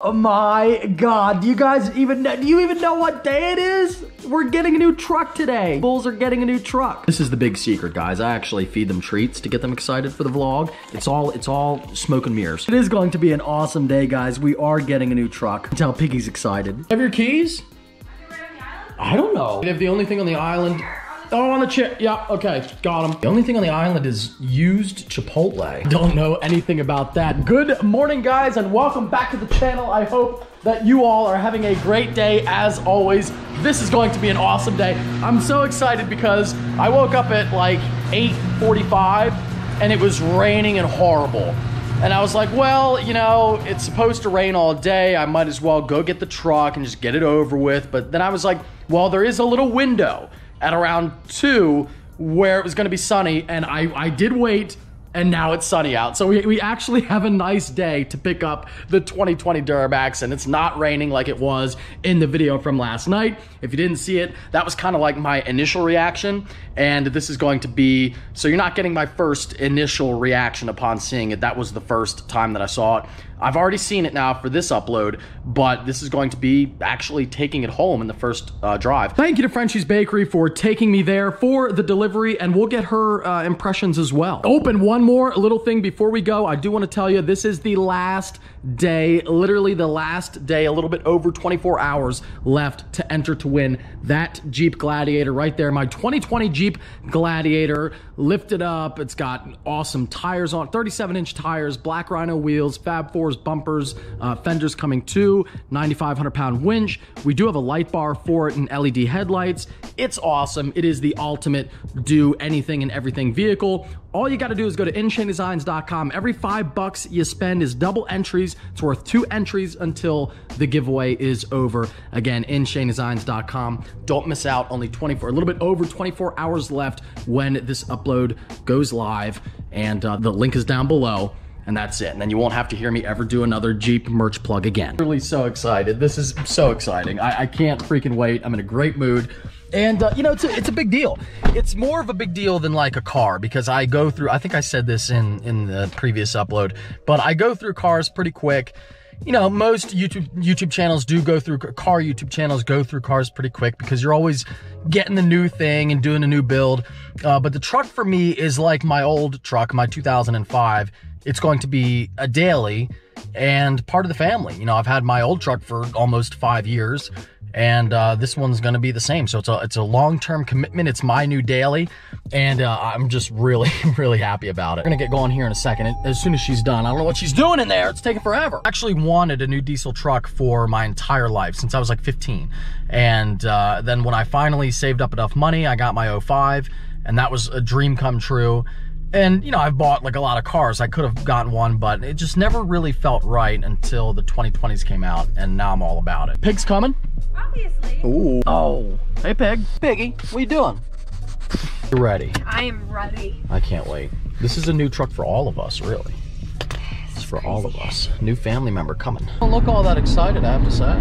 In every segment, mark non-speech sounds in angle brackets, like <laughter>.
Oh my god, do you guys even know, do you even know what day it is? We're getting a new truck today. Bulls are getting a new truck. This is the big secret, guys. I actually feed them treats to get them excited for the vlog. It's all it's all smoke and mirrors. It is going to be an awesome day, guys. We are getting a new truck. Tell Piggy's excited. Have your keys? I don't know. If the only thing on the island Oh, on the chip. Yeah, okay, got him. The only thing on the island is used Chipotle. <laughs> Don't know anything about that. Good morning, guys, and welcome back to the channel. I hope that you all are having a great day as always. This is going to be an awesome day. I'm so excited because I woke up at like 8.45 and it was raining and horrible. And I was like, well, you know, it's supposed to rain all day. I might as well go get the truck and just get it over with. But then I was like, well, there is a little window at around 2 where it was going to be sunny, and I, I did wait and now it's sunny out. So we, we actually have a nice day to pick up the 2020 Duramax and it's not raining like it was in the video from last night. If you didn't see it, that was kind of like my initial reaction and this is going to be, so you're not getting my first initial reaction upon seeing it. That was the first time that I saw it. I've already seen it now for this upload, but this is going to be actually taking it home in the first uh, drive. Thank you to Frenchie's Bakery for taking me there for the delivery, and we'll get her uh, impressions as well. Open one more little thing before we go. I do want to tell you this is the last day, literally the last day, a little bit over 24 hours left to enter to win that Jeep Gladiator right there. My 2020 Jeep Gladiator lifted up. It's got awesome tires on 37 inch tires, black rhino wheels, Fab Fours bumpers, uh, fenders coming too, 9,500 pound winch. We do have a light bar for it and LED headlights. It's awesome. It is the ultimate do anything and everything vehicle. All you got to do is go to inshanedesigns.com. Every five bucks you spend is double entries. It's worth two entries until the giveaway is over. Again, InShaneDesigns.com. Don't miss out. Only 24, a little bit over 24 hours left when this upload goes live, and uh, the link is down below and that's it. And then you won't have to hear me ever do another Jeep merch plug again. Really so excited. This is so exciting. I, I can't freaking wait. I'm in a great mood. And, uh, you know, it's a, it's a big deal. It's more of a big deal than like a car because I go through, I think I said this in, in the previous upload, but I go through cars pretty quick. You know, most YouTube YouTube channels do go through car YouTube channels go through cars pretty quick because you're always getting the new thing and doing a new build. Uh, but the truck for me is like my old truck, my 2005. It's going to be a daily and part of the family. You know, I've had my old truck for almost five years and uh, this one's going to be the same. So it's a it's a long term commitment. It's my new daily, and uh, I'm just really <laughs> really happy about it. We're gonna get going here in a second. As soon as she's done, I don't know what she's doing in there. It's taking forever. I actually wanted a new diesel truck for my entire life since I was like 15, and uh, then when I finally saved up enough money, I got my 05, and that was a dream come true. And, you know, I've bought like a lot of cars. I could have gotten one, but it just never really felt right until the 2020s came out, and now I'm all about it. Pig's coming? Obviously. Ooh. Oh. Hey, Pig. Piggy, what are you doing? You're ready? I am ready. I can't wait. This is a new truck for all of us, really. It's for all of us. New family member coming. Don't look all that excited, I have to say.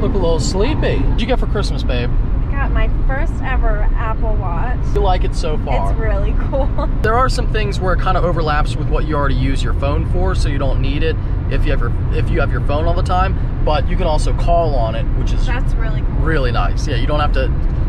Look a little sleepy. What'd you get for Christmas, babe? Got my first ever Apple Watch. You like it so far? It's really cool. <laughs> There are some things where it kind of overlaps with what you already use your phone for, so you don't need it if you have your if you have your phone all the time. But you can also call on it, which is That's really cool. really nice. Yeah, you don't have to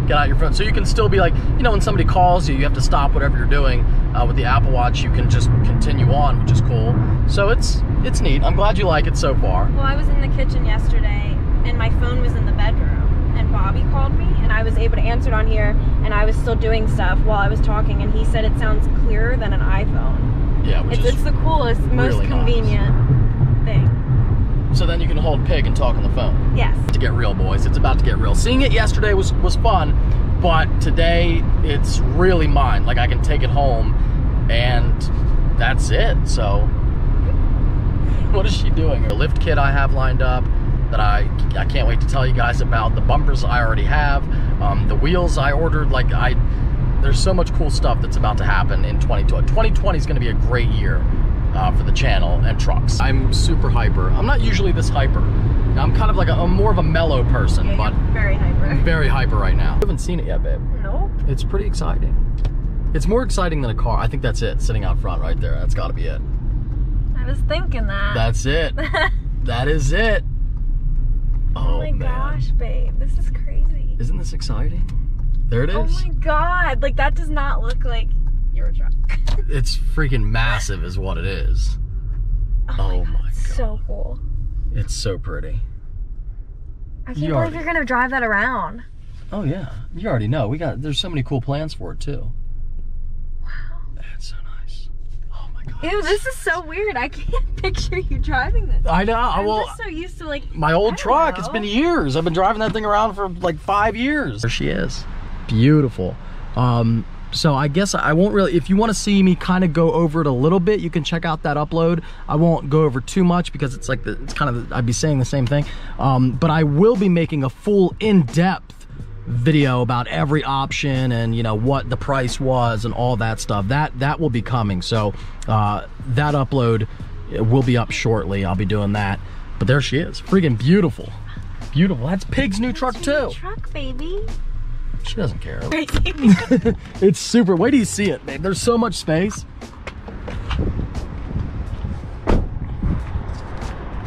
get out your phone, so you can still be like, you know, when somebody calls you, you have to stop whatever you're doing. Uh, with the Apple Watch, you can just continue on, which is cool. So it's it's neat. I'm glad you like it so far. Well, I was in the kitchen yesterday and my phone was in the bedroom and Bobby called me and I was able to answer it on here and I was still doing stuff while I was talking and he said it sounds clearer than an iPhone. Yeah, which It's, is it's the coolest, most really nice. convenient thing. so then you can hold Pig and talk on the phone. Yes. to get real, boys. It's about to get real. Seeing it yesterday was was fun, but today it's really mine. Like I can take it home, and that's it. So, <laughs> what is she doing? The lift kit I have lined up that I I can't wait to tell you guys about. The bumpers I already have, um, the wheels I ordered. Like I, there's so much cool stuff that's about to happen in 2020. 2020 is going to be a great year. Uh, for the channel and trucks. I'm super hyper. I'm not usually this hyper. I'm kind of like a, I'm more of a mellow person, Yeah, but very hyper. <laughs> very hyper right now. I haven't seen it yet, babe. Nope. It's pretty exciting. It's more exciting than a car. I think that's it, sitting out front right there. That's got to be it. I was thinking that. That's it. <laughs> that is it. Oh, Oh, my man. gosh, babe. This is crazy. Isn't this exciting? There it oh is. Oh my god. Like that does not look like your truck. <laughs> It's freaking massive is what it is. Oh my oh god. so cool. It's so pretty. I can't You believe already- you're gonna drive that around. Oh yeah. You already know. We got there's so many cool plans for it too. Wow. That's so nice. Ew, this is so weird. I can't <laughs> picture you driving this. I know. I'm well, just so used to like my old don't truck. It's know. been years. I've been driving that thing around for like five years. There she is. Beautiful. Um, so I guess I won't really, if you want to see me kind of go over it a little bit, you can check out that upload. I won't go over too much because it's like, the, it's kind of, I'd be saying the same thing. Um, but I will be making a full in-depth video about every option and you know what the price was and all that stuff. That that will be coming. So uh that upload will be up shortly. I'll be doing that. But there she is. Freaking beautiful. Beautiful. That's pig's new truck too. truck, baby. she doesn't care. <laughs> <laughs> It's super. Wait do you see it babe. There's so much space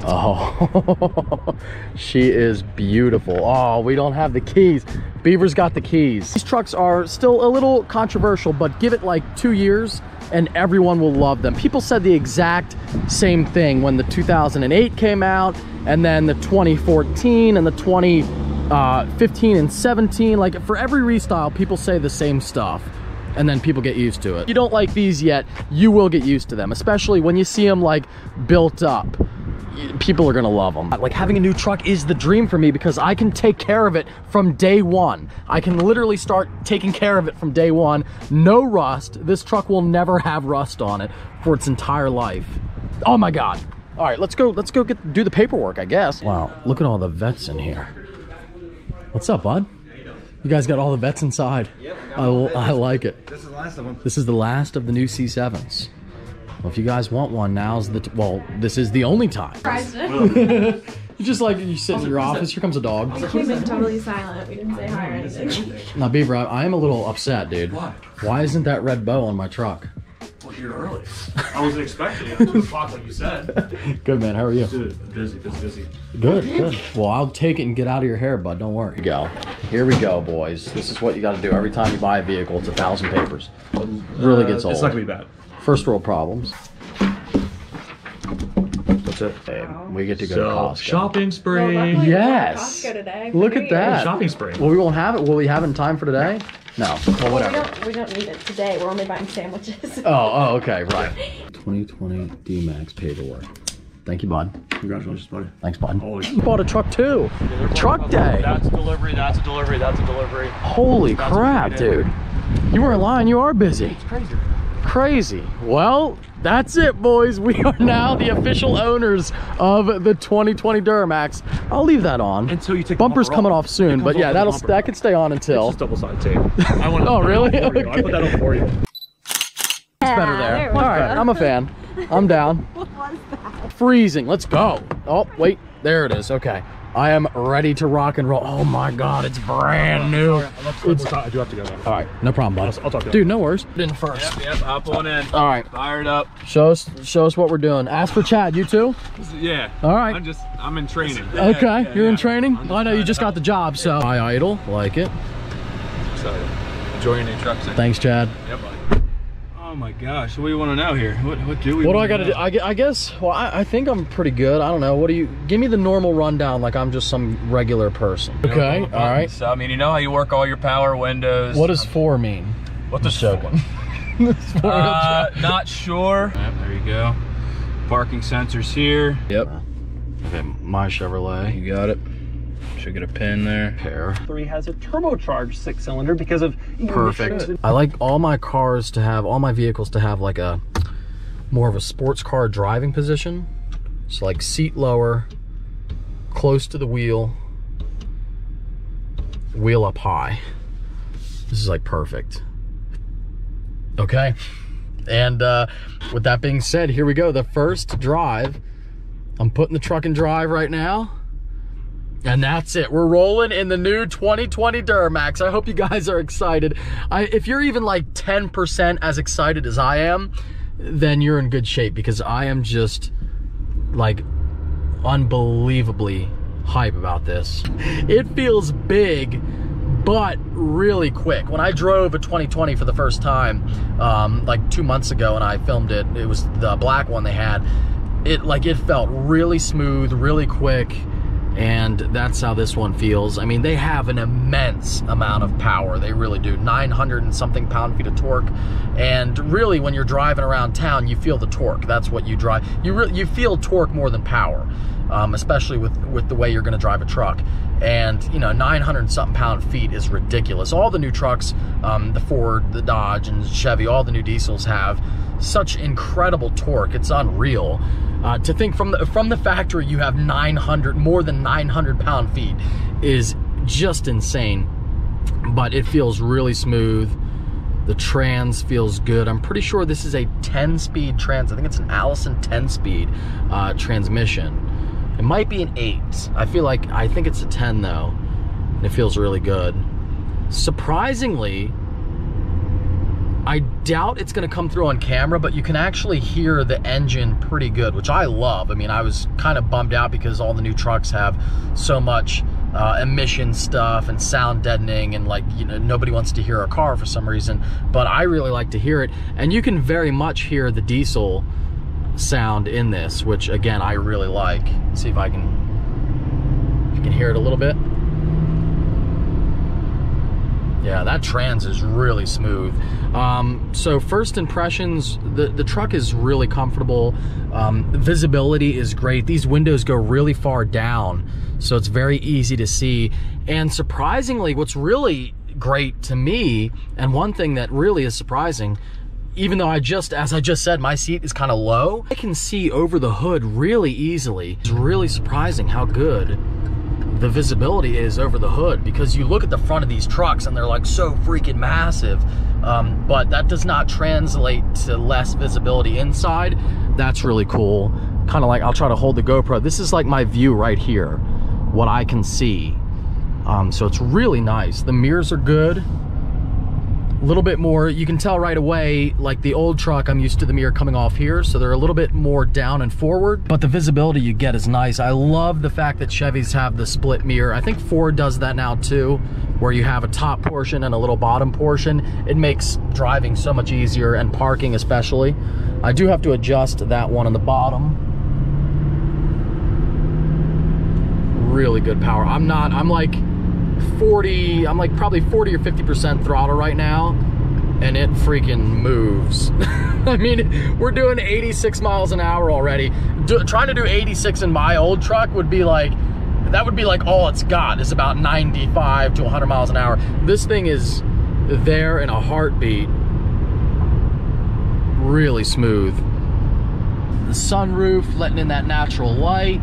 Oh, <laughs> she is beautiful. Oh, we don't have the keys. Beaver's got the keys. These trucks are still a little controversial, but give it like two years and everyone will love them. People said the exact same thing when the 2008 came out and then the 2014 and the 2015 uh, and 17. Like for every restyle, people say the same stuff and then people get used to it. If you don't like these yet, you will get used to them, especially when you see them like built up people are gonna love them. Like having a new truck is the dream for me because I can take care of it from day one. I can literally start taking care of it from day one. No rust. This truck will never have rust on it for its entire life. Oh my God. All right, let's go, let's go get, do the paperwork, I guess. Wow, look at all the Vettes in here. What's up, bud? You guys got all the Vettes inside. Yep. I, I like it. This is the last of them. This is the last of the new C7s. Well, if you guys want one, now's the, t- well, this is the only time. <laughs> You just like, you sit in your office, here comes a dog. We've been totally silent. We didn't say hi or anything. Now, Beaver, I, I am a little upset, dude. Why? Why isn't that red bow on my truck? Well, you're early. I wasn't expecting it. Two o'clock, like you said. <laughs> Good, man. How are you? Dude, busy, busy, busy. Good, good. Well, I'll take it and get out of your hair, bud. Don't worry. Here we go. Here we go, boys. This is what you got to do every time you buy a vehicle. It's a thousand papers. Really gets Uh, old. It's not gonna be bad. First world problems. That's it. Hey, we get to go So, to Costco. shopping spree. luckily- Yes. Costco today. Look Great. at that. Shopping spree. Well, we won't have it. Will we have it in time for today? No. Well, Well, we whatever. don't. We don't need it today. We're only buying sandwiches. <laughs> Oh, oh, okay, right. <laughs> 2020 D-Max paperwork. Thank you, bud. Congratulations, buddy. Thanks, bud. Always. You bought a truck too. Truck day. That's a delivery. That's a delivery. That's a delivery. Holy That's crap, we did. dude. You weren't lying. You are busy. It's crazy. Crazy. Well, that's it, boys. We are now the official owners of the 2020 Duramax. I'll leave that on. Until you take the Bumper's bumper coming off. off soon, but yeah, that'll that can stay on until. It's just double sided tape. I want <laughs> Oh, really? I put that on for you. It's better there. there All right, go. I'm a fan. I'm down. <laughs> what was that? Freezing. Let's go. Oh, wait. There it is. Okay. I am ready to rock and roll. Oh my God, it's brand new. It's, I do have to go though. All right, no problem, bud. I'll- I'll talk to you. Dude, no worries. In first. Yep, yep, hop on in. All right, Fired up. show us, show us what we're doing. Ask for Chad. You too? Yeah. All right. I'm just, I'm in training. Okay, Yeah, you're in training. I'm I know you just got the job, so I idle like it. Excited. Enjoy your new truck. Thanks, Chad. Yep, buddy. Oh my gosh, what do you want to know here? What, what do we? What do I got to do? I, I guess. Well, I, I think I'm pretty good. I don't know. What do you? Give me the normal rundown, like I'm just some regular person. You Okay. all the All right. So, I mean, you know how you work all your power windows. What does four mean? What does joking. <laughs> Uh, not sure. Yep, there you go. Parking sensors here. Yep. Okay, my Chevrolet. You got it. Should get a pin there. Pair. 3 has a turbocharged six cylinder because of Perfect. I like all my cars to have, all my vehicles to have like a more of a sports car driving position. So like seat lower, close to the wheel, wheel up high. This is like perfect. Okay. And uh, with that being said, here we go. The first drive. I'm putting the truck in drive right now. And that's it. We're rolling in the new 2020 Duramax. I hope you guys are excited. I, if you're even like 10% as excited as I am, then you're in good shape because I am just like unbelievably hype about this. It feels big, but really quick. When I drove a 2020 for the first time, um, like two months ago, and I filmed it, it was the black one they had. It like it felt really smooth, really quick, and that's how this one feels. I mean, they have an immense amount of power. They really do. 900 and something pound feet of torque, and really, when you're driving around town, you feel the torque. That's what you drive. You really you feel torque more than power um, especially with, with the way you're going to drive a truck. And, you know, 900 something pound feet is ridiculous. All the new trucks, um, the Ford, the Dodge, and Chevy, all the new diesels have such incredible torque. It's unreal. Uh, to think from the, from the factory you have 900, more than 900 pound feet is just insane. But it feels really smooth. The trans feels good. I'm pretty sure this is a 10 speed trans. I think it's an Allison 10 speed uh, transmission. It might be an 8. I feel like, I think it's a 10 though. And it feels really good. Surprisingly, I doubt it's going to come through on camera, but you can actually hear the engine pretty good, which I love. I mean, I was kind of bummed out because all the new trucks have so much uh, emission stuff and sound deadening and like, you know, nobody wants to hear a car for some reason, but I really like to hear it. And you can very much hear the diesel sound in this, which again, I really like. Let's see if I can, if you can hear it a little bit. Yeah, that trans is really smooth. Um, so first impressions, the, the truck is really comfortable. Um, visibility is great. These windows go really far down, so it's very easy to see. And surprisingly, what's really great to me, and one thing that really is surprising, even though I just, as I just said, my seat is kind of low, I can see over the hood really easily. It's really surprising how good the visibility is over the hood because you look at the front of these trucks and they're like so freaking massive. Um, but that does not translate to less visibility inside. That's really cool. Kind of like, I'll try to hold the GoPro. This is like my view right here, what I can see. Um, so it's really nice. The mirrors are good a little bit more, you can tell right away, like the old truck, I'm used to the mirror coming off here, so they're a little bit more down and forward, but the visibility you get is nice. I love the fact that Chevys have the split mirror. I think Ford does that now too, where you have a top portion and a little bottom portion. It makes driving so much easier and parking especially. I do have to adjust that one on the bottom. Really good power. I'm not, I'm like, 40, I'm like probably 40 or 50% throttle right now, and it freaking moves. <laughs> I mean, we're doing 86 miles an hour already. Do, trying to do 86 in my old truck would be like, that would be like all it's got is about 95 to 100 miles an hour. This thing is there in a heartbeat. Really smooth. The sunroof letting in that natural light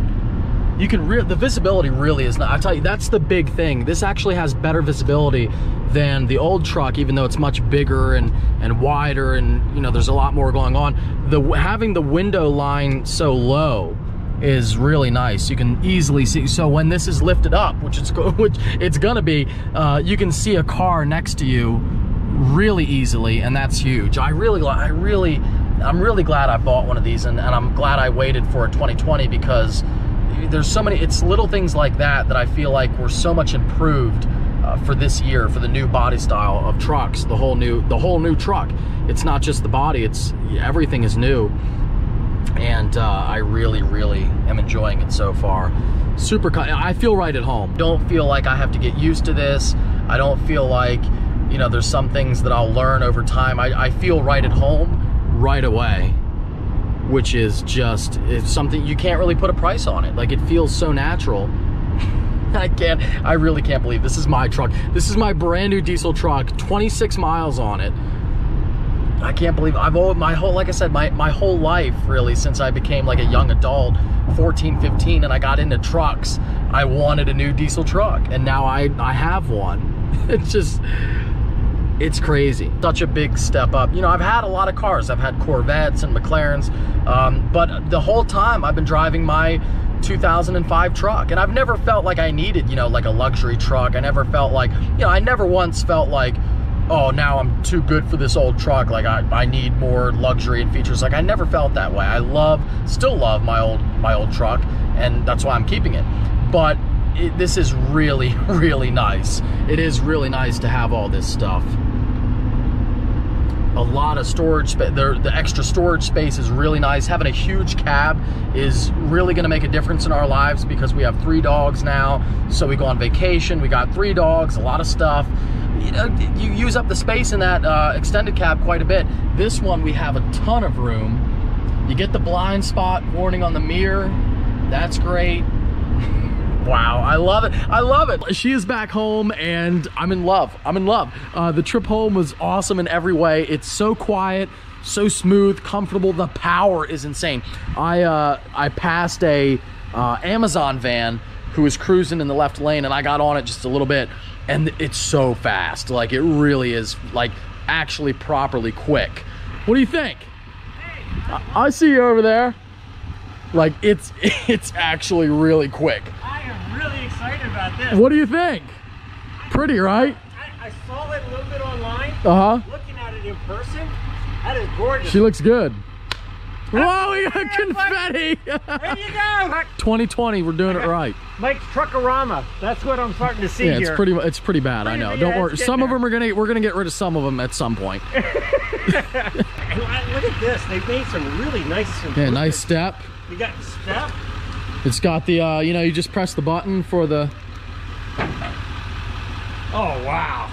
you can re the visibility really is not i tell you that's the big thing. This actually has better visibility than the old truck even though it's much bigger and and wider and you know there's a lot more going on. The having the window line so low is really nice. You can easily see so when this is lifted up which it's <laughs> which it's gonna be uh, you can see a car next to you really easily and that's huge. I really i really i'm really glad i bought one of these and, and i'm glad i waited for a 2020 because there's so many, it's little things like that that I feel like were so much improved uh, for this year for the new body style of trucks, the whole new, the whole new truck. It's not just the body, it's everything is new. And uh, I really, really am enjoying it so far. Super, I feel right at home. Don't feel like I have to get used to this. I don't feel like, you know, there's some things that I'll learn over time. I, I feel right at home right away which is just it's something you can't really put a price on it. Like it feels so natural. <laughs> I can't, I really can't believe this is my truck. This is my brand new diesel truck, 26 miles on it. I can't believe I've owned my whole, like I said, my, my whole life really since I became like a young adult, 14, 15, and I got into trucks, I wanted a new diesel truck and now I, I have one. <laughs> It's just, it's crazy. Such a big step up. You know, I've had a lot of cars. I've had Corvettes and McLarens, um, but the whole time I've been driving my 2005 truck and I've never felt like I needed, you know, like a luxury truck. I never felt like, you know, I never once felt like, oh, now I'm too good for this old truck. Like I, I need more luxury and features. Like I never felt that way. I love, still love my old, my old truck and that's why I'm keeping it. But it, this is really, <laughs> really nice. It is really nice to have all this stuff. A lot of storage space. The extra storage space is really nice. Having a huge cab is really going to make a difference in our lives because we have three dogs now. So we go on vacation. We got three dogs, a lot of stuff. You know, you use up the space in that uh, extended cab quite a bit. This one, we have a ton of room. You get the blind spot warning on the mirror. That's great. Wow, I love it. I love it. She is back home and I'm in love. I'm in love. Uh, the trip home was awesome in every way. It's so quiet, so smooth, comfortable. The power is insane. I, uh, I passed a uh, Amazon van who was cruising in the left lane and I got on it just a little bit and it's so fast. Like it really is like actually properly quick. What do you think? I, I see you over there. Like it's, <laughs> it's actually really quick. I am really excited about this. What do you think? Pretty, right? I, I saw it a little bit online. Uh-huh. Looking at it in person, that is gorgeous. She looks good. Whoa, we got confetti! there you go. <laughs> 2020, we're doing it <laughs> right. Mike's Truckorama. That's what I'm starting to see Yeah, here. it's pretty. It's pretty bad. I know. Pretty- Don't worry. Some of them are gonna. We're gonna get rid of some of them at some point. <laughs> Look at this. They've made some really nice. Yeah, nice step. You got step. It's got the. Uh, you know, you just press the button for the. Oh wow.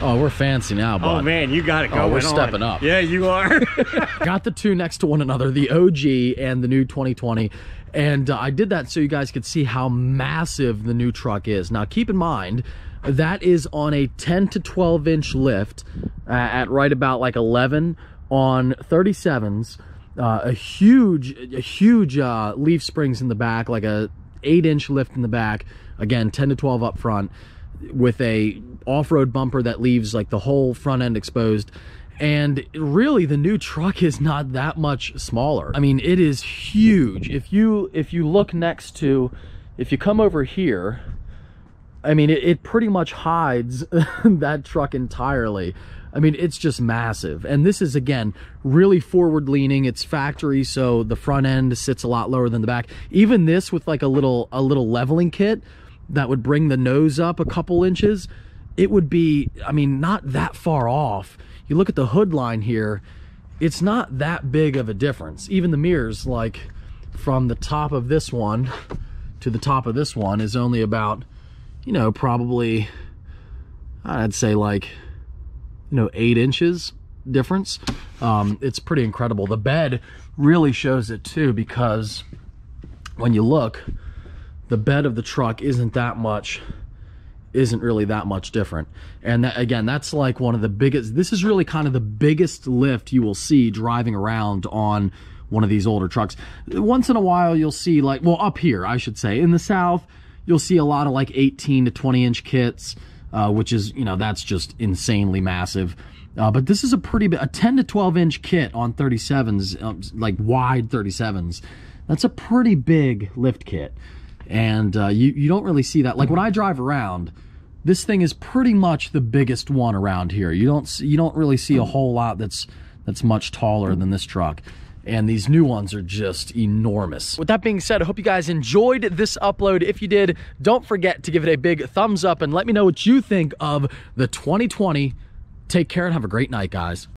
Oh, we're fancy now, bud. Oh man, you got it Oh, going we're on. stepping up. Yeah, you are. <laughs> <laughs> got the two next to one another, the OG and the new 2020. And uh, I did that so you guys could see how massive the new truck is. Now, keep in mind, that is on a 10 to 12 inch lift uh, at right about like 11 on 37s. Uh, a huge, a huge uh, leaf springs in the back, like a 8 inch lift in the back. Again, 10 to 12 up front with a off-road bumper that leaves like the whole front end exposed. And really the new truck is not that much smaller. I mean it is huge. If you if you look next to if you come over here i mean it, it pretty much hides <laughs> that truck entirely. I mean it's just massive. And this is again really forward leaning. It's factory so the front end sits a lot lower than the back. Even this with like a little a little leveling kit that would bring the nose up a couple inches, it would be, I mean, not that far off. You look at the hood line here, it's not that big of a difference. Even the mirrors, like from the top of this one to the top of this one is only about, you know, probably, I'd say like, you know, eight inches difference. Um, it's pretty incredible. The bed really shows it too because when you look, the bed of the truck isn't that much isn't really that much different. And that, again that's like one of the biggest this is really kind of the biggest lift you will see driving around on one of these older trucks. Once in a while you'll see like well up here i should say. In the south you'll see a lot of like 18 to 20 inch kits uh, which is you know that's just insanely massive. Uh, but this is a pretty a 10 to 12 inch kit on 37s um, like wide 37s that's a pretty big lift kit and uh, you, you don't really see that. Like when I drive around, this thing is pretty much the biggest one around here. You don't see, you don't really see a whole lot that's that's much taller than this truck. And these new ones are just enormous. With that being said, I hope you guys enjoyed this upload. If you did, don't forget to give it a big thumbs up and let me know what you think of the 2020. Take care and have a great night, guys.